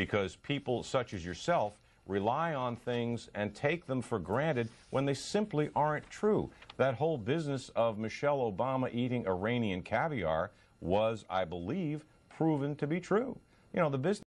because people such as yourself rely on things and take them for granted when they simply aren't true. That whole business of Michelle Obama eating Iranian caviar was, I believe, proven to be true. You know, the business